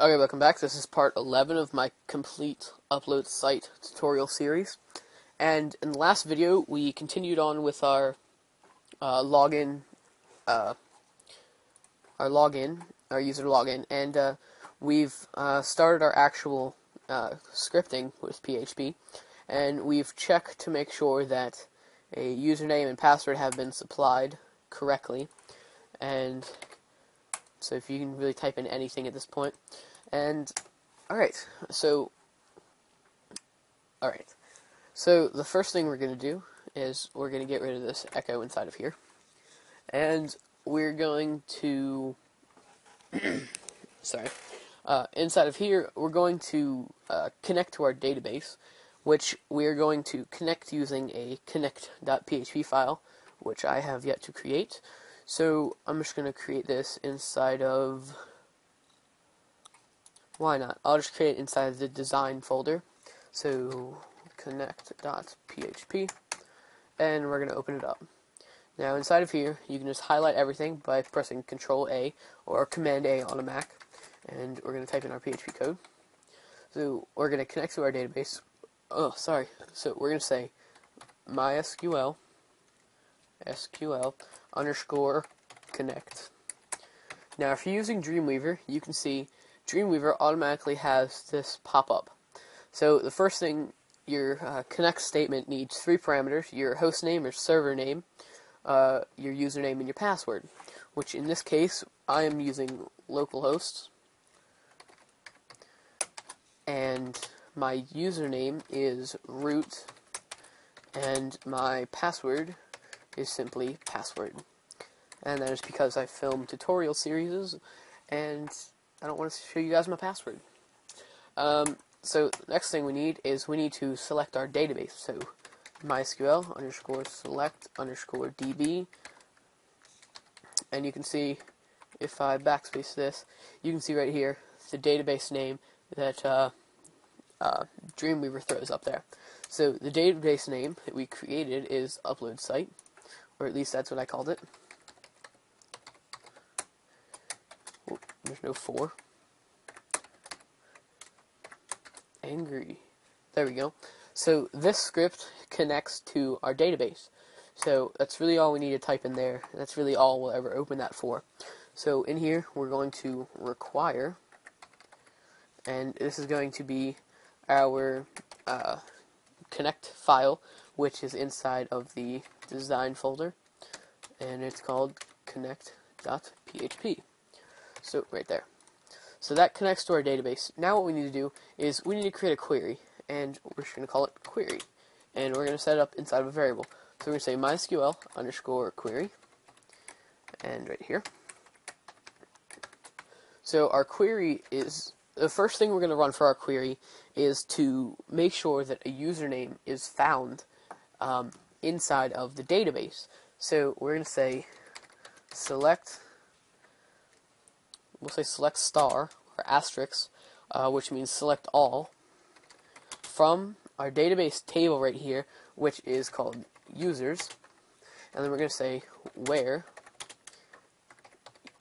Okay, welcome back. This is part 11 of my complete upload site tutorial series. And in the last video, we continued on with our uh, login, uh, our login, our user login, and uh, we've uh, started our actual uh, scripting with PHP, and we've checked to make sure that a username and password have been supplied correctly, and so if you can really type in anything at this point. And, alright, so, alright. So, the first thing we're going to do is we're going to get rid of this echo inside of here. And we're going to, sorry, uh, inside of here, we're going to uh, connect to our database, which we are going to connect using a connect.php file, which I have yet to create. So I'm just going to create this inside of, why not? I'll just create it inside the design folder. So connect.php, and we're going to open it up. Now inside of here, you can just highlight everything by pressing Control A or Command A on a Mac, and we're going to type in our PHP code. So we're going to connect to our database. Oh, sorry. So we're going to say MySQL SQL underscore connect. Now, if you're using Dreamweaver, you can see Dreamweaver automatically has this pop up. So, the first thing your uh, connect statement needs three parameters your host name or server name, uh, your username, and your password. Which in this case, I am using localhost, and my username is root, and my password is simply password. And that is because I film tutorial series and I don't want to show you guys my password. Um, so next thing we need is we need to select our database. So MySQL underscore select underscore DB. And you can see if I backspace this, you can see right here the database name that uh, uh, Dreamweaver throws up there. So the database name that we created is upload site or at least that's what I called it. There's no four. Angry. There we go. So this script connects to our database. So that's really all we need to type in there. That's really all we'll ever open that for. So in here, we're going to require, and this is going to be our uh, connect file, which is inside of the design folder, and it's called connect.php. So, right there. So that connects to our database. Now what we need to do is we need to create a query, and we're just going to call it query. And we're going to set it up inside of a variable. So we're going to say MySQL underscore query, and right here. So our query is, the first thing we're going to run for our query is to make sure that a username is found um, inside of the database. So we're going to say select, we'll say select star or asterisk, uh, which means select all, from our database table right here, which is called users. And then we're going to say where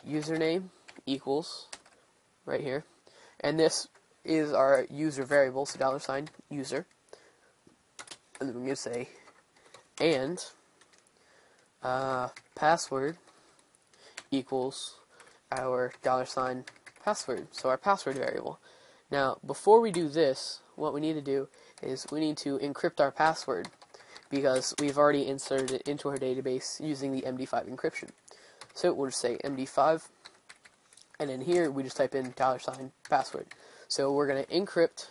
username equals right here. And this is our user variable, so dollar sign user. And then we're going to say and uh, password equals our dollar sign password, so our password variable. Now, before we do this, what we need to do is we need to encrypt our password because we've already inserted it into our database using the MD5 encryption. So we'll just say MD5, and in here we just type in dollar sign password. So we're going to encrypt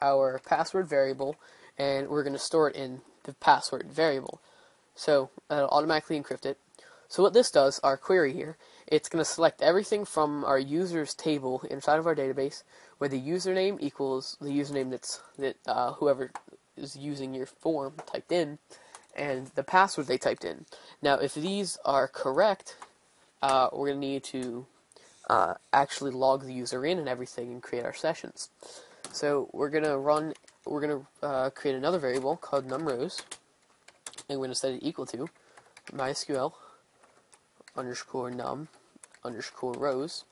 our password variable, and we're going to store it in the password variable. So it'll automatically encrypt it. So what this does, our query here, it's going to select everything from our users table inside of our database, where the username equals the username that's that uh, whoever is using your form typed in, and the password they typed in. Now, if these are correct, uh, we're going to need to uh, actually log the user in and everything and create our sessions. So we're going to run we're going to uh, create another variable called numRows, and we're going to set it equal to MySQL underscore num underscore rows.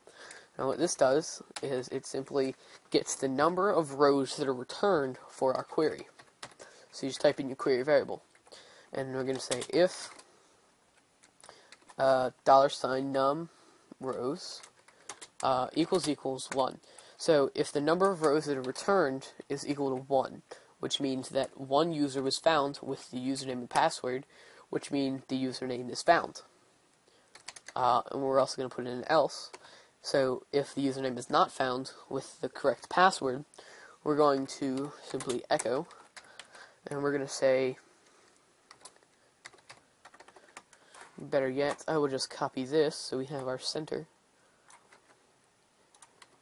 Now what this does is it simply gets the number of rows that are returned for our query. So you just type in your query variable. And we're going to say if uh, dollar sign num rows uh, equals equals 1. So if the number of rows that are returned is equal to 1, which means that one user was found with the username and password, which means the username is found. Uh, and we're also going to put in an else. So if the username is not found with the correct password, we're going to simply echo, and we're going to say, better yet, I will just copy this so we have our center.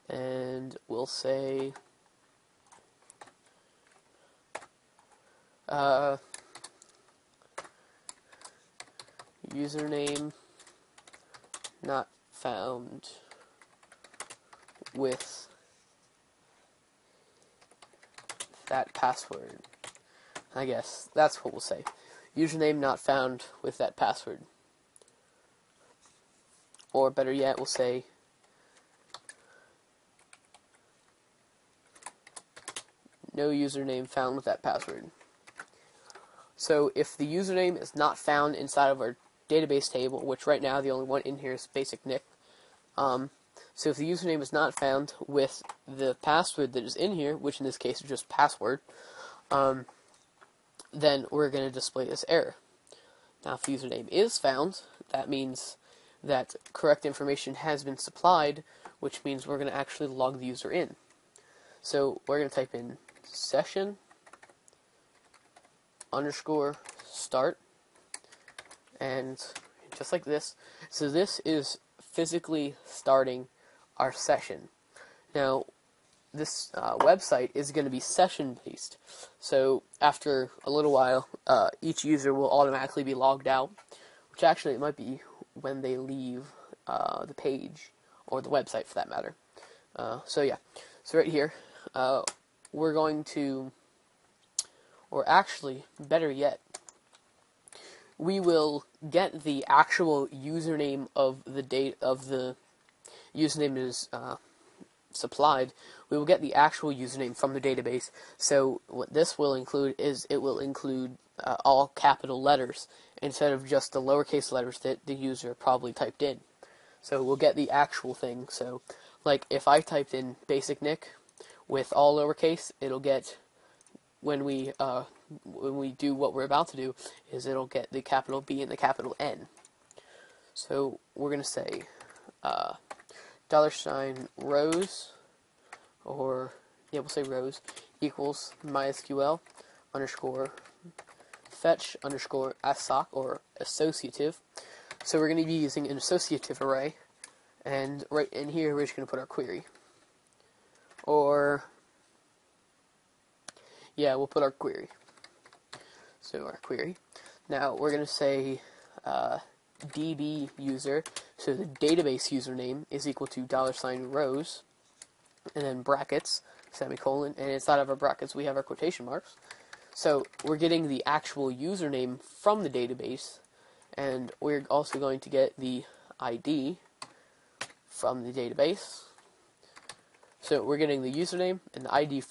And we'll say, uh, username not found with that password. I guess that's what we'll say. Username not found with that password. Or better yet, we'll say no username found with that password. So if the username is not found inside of our database table, which right now the only one in here is BasixNick, um, so if the username is not found with the password that is in here, which in this case is just password, um, then we're going to display this error. Now if the username is found, that means that correct information has been supplied, which means we're going to actually log the user in. So we're going to type in session underscore start and just like this. So this is physically starting our session. Now, this uh, website is going to be session based. So after a little while, uh, each user will automatically be logged out, which actually it might be when they leave uh, the page or the website for that matter. Uh, so yeah, so right here, uh, we're going to, or actually, better yet, we will get the actual username of the date of the username is uh, supplied, we will get the actual username from the database. So what this will include is it will include uh, all capital letters instead of just the lowercase letters that the user probably typed in. So we'll get the actual thing. So like if I typed in BasixNick with all lowercase, it'll get when we uh, when we do what we're about to do is it'll get the capital B and the capital N. So we're gonna say uh, dollar sign rows, or yeah, we'll say rows equals MySQL underscore fetch underscore assoc or associative. So we're going to be using an associative array, and right in here we're just going to put our query. Or yeah, we'll put our query. So our query. Now we're going to say uh, DB user. So the database username is equal to dollar sign rows, and then brackets, semicolon, and inside of our brackets we have our quotation marks. So we're getting the actual username from the database, and we're also going to get the ID from the database. So we're getting the username and the ID from